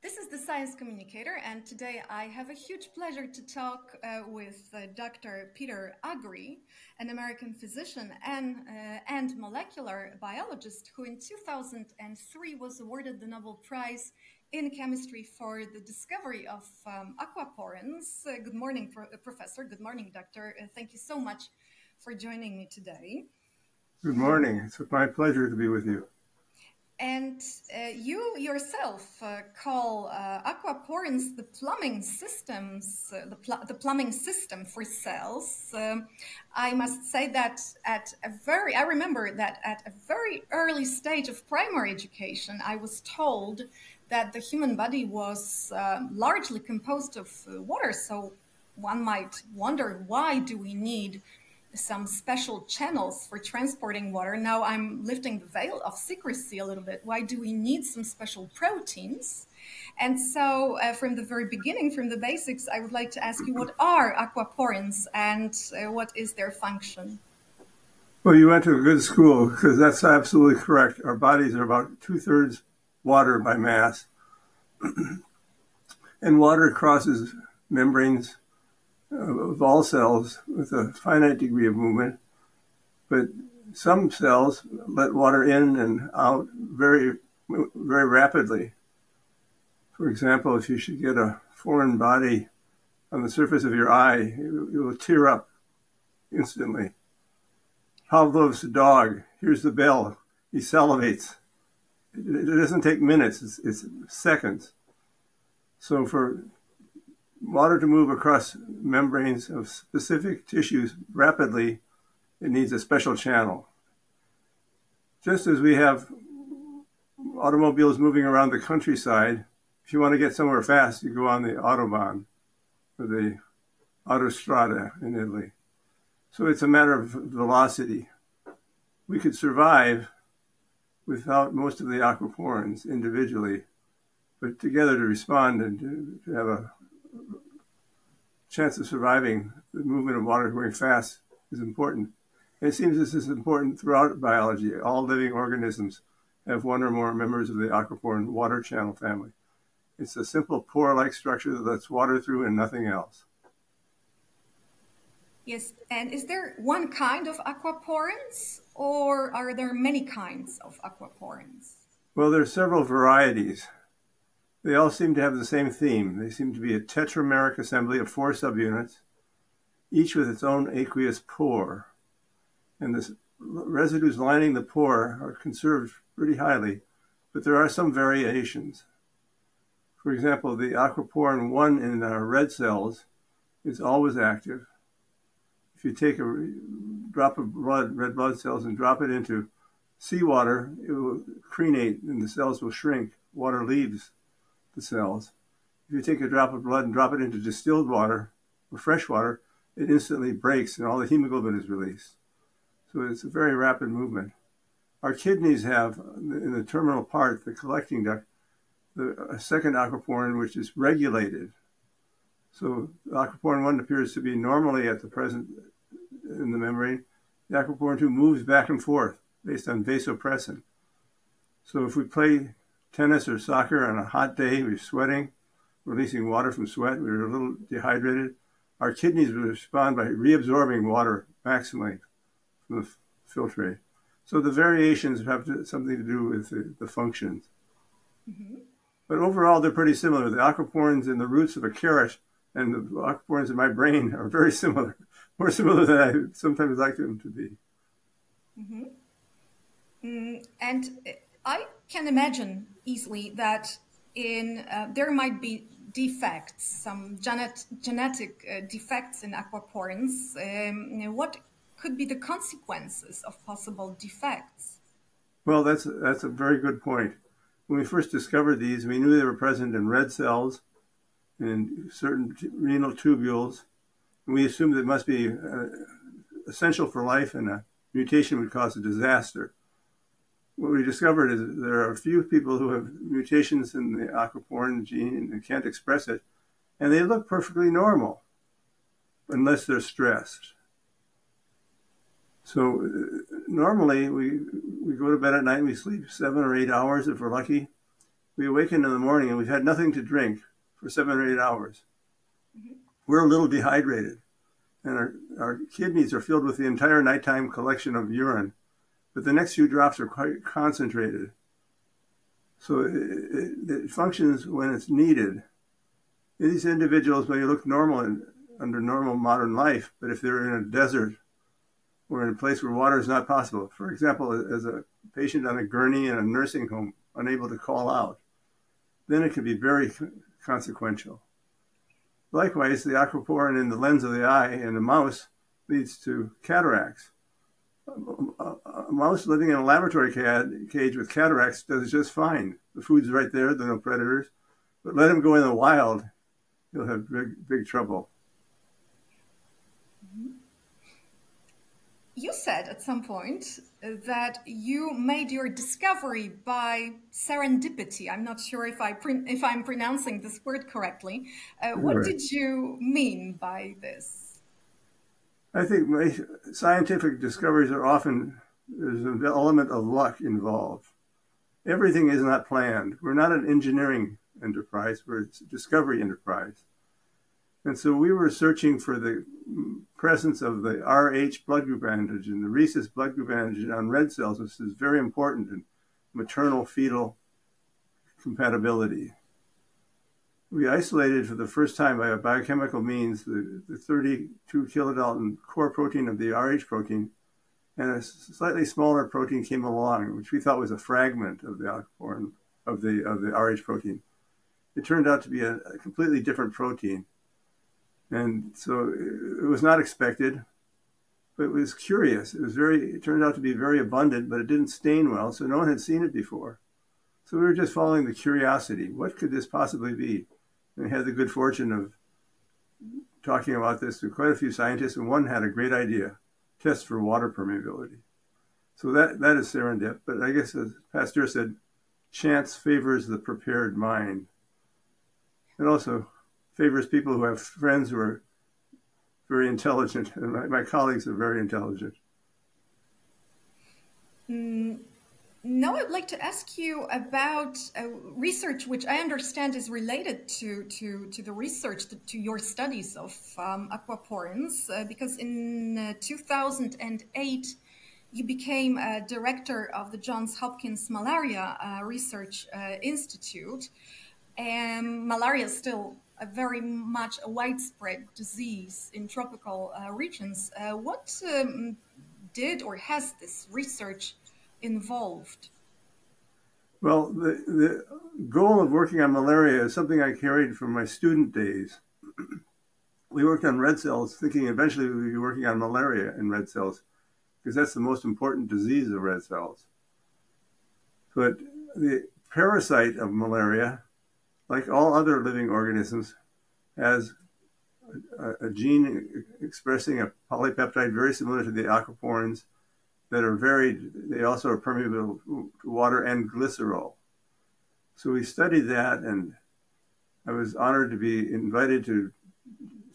This is the Science Communicator, and today I have a huge pleasure to talk uh, with uh, Dr. Peter Agre, an American physician and, uh, and molecular biologist who in 2003 was awarded the Nobel Prize in Chemistry for the discovery of um, aquaporins. Uh, good morning, pro Professor. Good morning, Doctor. Uh, thank you so much for joining me today. Good morning. It's my pleasure to be with you. And uh, you yourself uh, call uh, aquaporins the plumbing systems, uh, the, pl the, plumbing system for cells. Um, I must say that at a very, I remember that at a very early stage of primary education, I was told that the human body was um, largely composed of uh, water. So one might wonder why do we need some special channels for transporting water. Now I'm lifting the veil of secrecy a little bit. Why do we need some special proteins? And so, uh, from the very beginning, from the basics, I would like to ask you what are aquaporins and uh, what is their function? Well, you went to a good school because that's absolutely correct. Our bodies are about two thirds water by mass, and water crosses membranes of all cells with a finite degree of movement, but some cells let water in and out very, very rapidly. For example, if you should get a foreign body on the surface of your eye, you, will tear up instantly. Pavlov's dog hears the bell, he salivates. It, it doesn't take minutes, it's, it's seconds. So for water to move across membranes of specific tissues rapidly, it needs a special channel. Just as we have automobiles moving around the countryside, if you want to get somewhere fast, you go on the Autobahn or the Autostrada in Italy. So it's a matter of velocity. We could survive without most of the aquaporins individually, but together to respond and to, have a chance of surviving the movement of water going fast is important. And it seems this is important throughout biology. All living organisms have one or more members of the aquaporin water channel family. It's a simple pore-like structure that lets water through and nothing else. Yes, and is there one kind of aquaporins or are there many kinds of aquaporins? Well, there are several varieties. They all seem to have the same theme. They seem to be a tetrameric assembly of four subunits, each with its own aqueous pore. And the residues lining the pore are conserved pretty highly, but there are some variations. For example, the aquaporin 1 in our red cells is always active. If you take a drop of blood, red blood cells, and drop it into seawater, it will crenate and the cells will shrink. Water leaves the cells. If you take a drop of blood and drop it into distilled water or fresh water, it instantly breaks and all the hemoglobin is released. So it's a very rapid movement. Our kidneys have, in the terminal part, the collecting duct, the, a second aquaporin which is regulated. So aquaporin 1 appears to be normally at the present in the membrane. The aquaporin 2 moves back and forth based on vasopressin. So if we play tennis or soccer on a hot day, we're sweating, releasing water from sweat, we are a little dehydrated. Our kidneys will respond by reabsorbing water maximally from the filtrate. So the variations have to, something to do with the, the functions. Mm-hmm. But overall, they're pretty similar. The aquaporins in the roots of a carrot and the aquaporins in my brain are very similar, more similar than I sometimes like them to be. Mm-hmm. Mm, and I can imagine easily that in uh, there might be defects, some genet genetic uh, defects in aquaporins. Um, what could be the consequences of possible defects? Well, that's that's a very good point. When we first discovered these, we knew they were present in red cells and certain renal tubules. And we assumed it must be uh, essential for life, and a mutation would cause a disaster what we discovered is there are a few people who have mutations in the aquaporin gene and can't express it, and they look perfectly normal unless they're stressed. So uh, normally we we go to bed at night and we sleep seven or eight hours if we're lucky, we awaken in the morning and we've had nothing to drink for seven or eight hours. Mm-hmm. We're a little dehydrated, and our, our kidneys are filled with the entire nighttime collection of urine, but the next few drops are quite concentrated. So it, it, it functions when it's needed. These individuals may look normal in, under normal modern life, but if they're in a desert or in a place where water is not possible, for example, as a patient on a gurney in a nursing home, unable to call out, then it can be very consequential. Likewise, the aquaporin in the lens of the eye in a mouse leads to cataracts. A mouse living in a laboratory cage with cataracts does just fine. The food's right there, there are no predators. But let him go in the wild, he'll have big, big trouble. you said at some point that you made your discovery by serendipity. I'm not sure if I if I'm pronouncing this word correctly. Uh, what right. did you mean by this? I think my scientific discoveries are often there's an element of luck involved. Everything is not planned. We're not an engineering enterprise. We're a discovery enterprise. And so we were searching for the presence of the Rh blood group antigen, the rhesus blood group antigen on red cells, which is very important in maternal fetal compatibility. We isolated for the first time by a biochemical means the, the 32 kilodalton core protein of the Rh protein, and a slightly smaller protein came along, which we thought was a fragment of the of the of the Rh protein. It turned out to be a, a completely different protein and so it was not expected, but it was curious. It was very, it turned out to be very abundant, but it didn't stain well, so no one had seen it before. So we were just following the curiosity. What could this possibly be? And had the good fortune of talking about this to quite a few scientists, and one had a great idea test for water permeability. So that, that is serendip. But I guess, as Pasteur said, chance favors the prepared mind. And also, favors people who have friends who are very intelligent, and my, my colleagues are very intelligent. Mm, now I'd like to ask you about uh, research, which I understand is related to, to, to the research, to, to your studies of um, aquaporins, uh, because in uh, 2008, you became a director of the Johns Hopkins Malaria uh, Research uh, Institute. And malaria is still a very much a widespread disease in tropical uh, regions. What um, did or has this research involved? Well, the, the goal of working on malaria is something I carried from my student days. we worked on red cells, thinking eventually we would be working on malaria in red cells, because that's the most important disease of red cells. But the parasite of malaria like all other living organisms, has a, a, gene expressing a polypeptide very similar to the aquaporins that are very, they also are permeable to water and glycerol. So we studied that, and I was honored to be invited to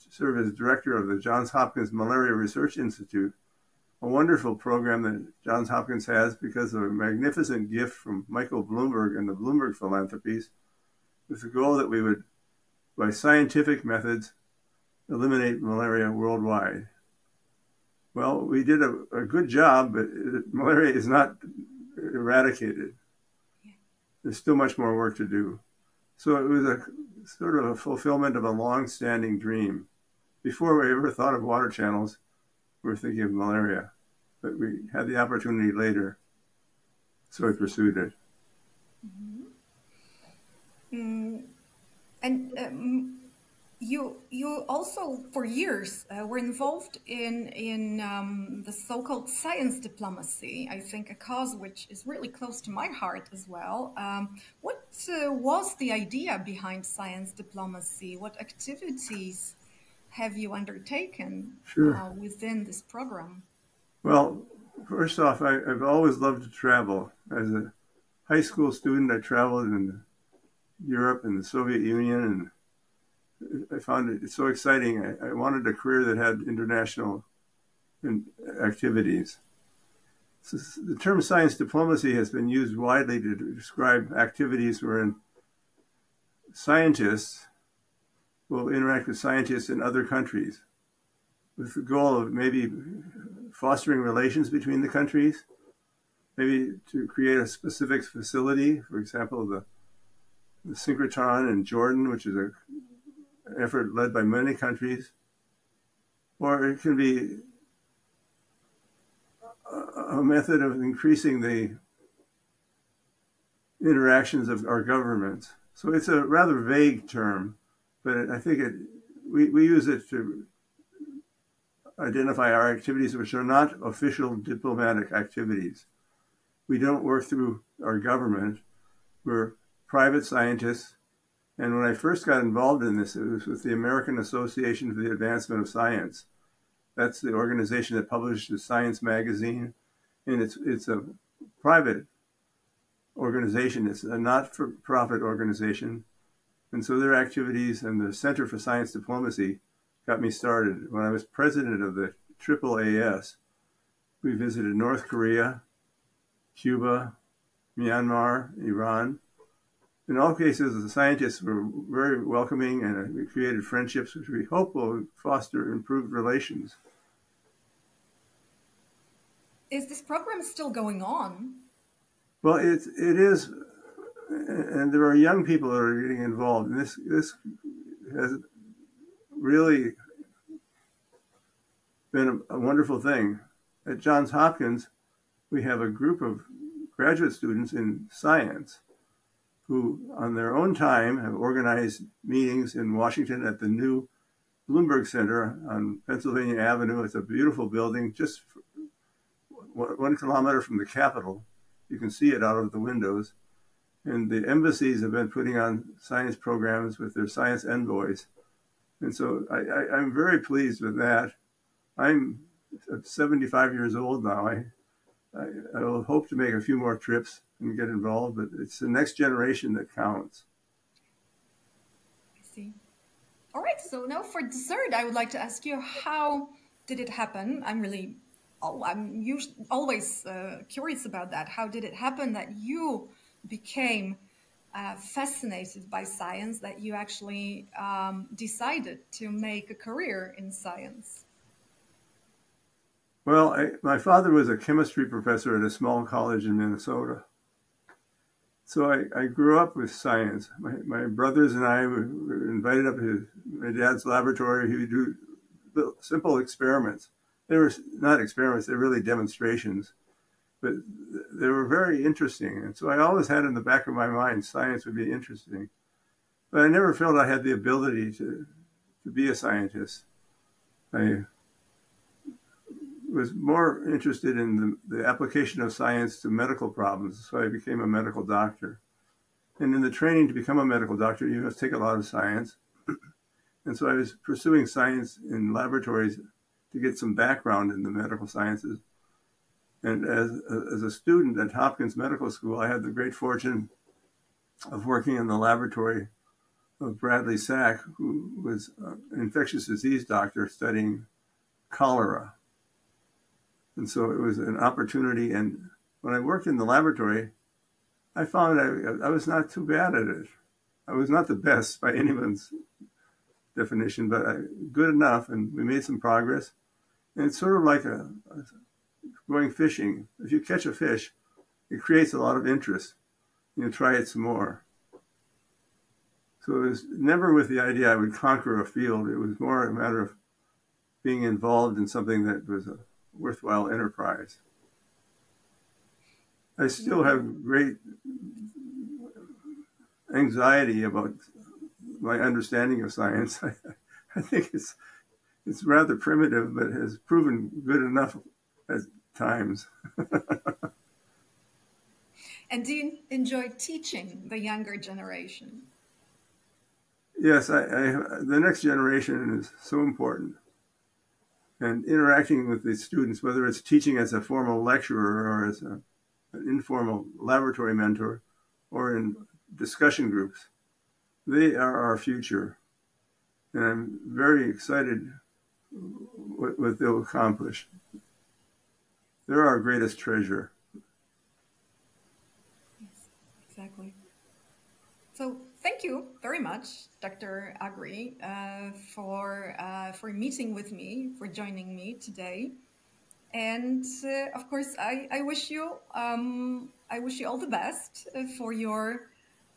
serve as director of the Johns Hopkins Malaria Research Institute, a wonderful program that Johns Hopkins has because of a magnificent gift from Michael Bloomberg and the Bloomberg Philanthropies with the goal that we would, by scientific methods, eliminate malaria worldwide. Well, we did a, a good job, but malaria is not eradicated. There's still much more work to do. So it was a sort of a fulfillment of a long-standing dream. Before we ever thought of water channels, we were thinking of malaria, but we had the opportunity later, so we pursued it. Mm-hmm. Mm, and um, you you also for years uh, were involved in in um, the so-called science diplomacy. I think a cause which is really close to my heart as well. Um, what uh, was the idea behind science diplomacy? What activities have you undertaken sure. uh, within this program? Well, first off, I, have always loved to travel. As a high school student, I traveled in Europe and the Soviet Union, and I found it so exciting. I, I wanted a career that had international activities. So the term science diplomacy has been used widely to describe activities wherein scientists will interact with scientists in other countries with the goal of maybe fostering relations between the countries, maybe to create a specific facility, for example, the, the synchrotron in Jordan, which is a, effort led by many countries, or it can be a, method of increasing the interactions of our governments. So it's a rather vague term, but I think it we, we use it to identify our activities which are not official diplomatic activities. We don't work through our government. We're private scientists. And when I first got involved in this, it was with the American Association for the Advancement of Science. That's the organization that publishes Science magazine. And it's, it's a private organization. It's a not-for-profit organization. And so their activities and the Center for Science Diplomacy got me started. When I was president of the AAAS, we visited North Korea, Cuba, Myanmar, Iran. In all cases, the scientists were very welcoming and uh, we created friendships which we hope will foster improved relations. Is this program still going on? Well, it, it is, and there are young people that are getting involved. And this, this has really been a, a wonderful thing. At Johns Hopkins, we have a group of graduate students in science who, on their own time, have organized meetings in Washington at the new Bloomberg Center on Pennsylvania Avenue. It's a beautiful building, just one kilometer from the Capitol. You can see it out of the windows. And the embassies have been putting on science programs with their science envoys. And so I, am very pleased with that. I'm 75 years old now. I, I, I will hope to make a few more trips and get involved, but it's the next generation that counts. I see. All right. So now for dessert, I would like to ask you how did it happen? I'm really, oh, I'm usually, always uh, curious about that. How did it happen that you became uh, fascinated by science that you actually um, decided to make a career in science? Well, I, my father was a chemistry professor at a small college in Minnesota. So I, I grew up with science. My, my brothers and I were, invited up to my dad's laboratory. He would do simple experiments. They were not experiments, they were really demonstrations but they were very interesting. And so I always had in the back of my mind science would be interesting. But I never felt I had the ability to, to be a scientist. I was more interested in the, the application of science to medical problems, so I became a medical doctor. And in the training to become a medical doctor, you must take a lot of science. and so I was pursuing science in laboratories to get some background in the medical sciences. And as, as a student at Hopkins Medical School, I had the great fortune of working in the laboratory of Bradley Sack, who was an infectious disease doctor studying cholera. And so it was an opportunity. And when I worked in the laboratory, I found I, I was not too bad at it. I was not the best by anyone's definition, but I, good enough. And we made some progress. And it's sort of like a, a going fishing, if you catch a fish, it creates a lot of interest. You try it some more. So it was never with the idea I would conquer a field. It was more a matter of being involved in something that was a worthwhile enterprise. I still have great anxiety about my understanding of science. I, I think it's it's rather primitive, but has proven good enough as times. and do you enjoy teaching the younger generation? Yes, I, I, the next generation is so important. And interacting with the students, whether it's teaching as a formal lecturer or as a, an informal laboratory mentor or in discussion groups, they are our future. And I'm very excited what, what they'll accomplish. They're our greatest treasure. Yes, exactly. So thank you very much, Dr. Agre, uh, for uh, for meeting with me, for joining me today. And uh, of course, I, I wish you um, I wish you all the best for your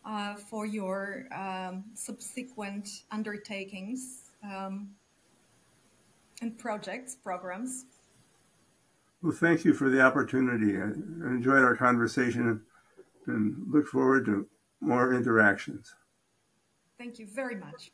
uh, for your um, subsequent undertakings um, and projects, programs. Well, thank you for the opportunity. I enjoyed our conversation and look forward to more interactions. Thank you very much.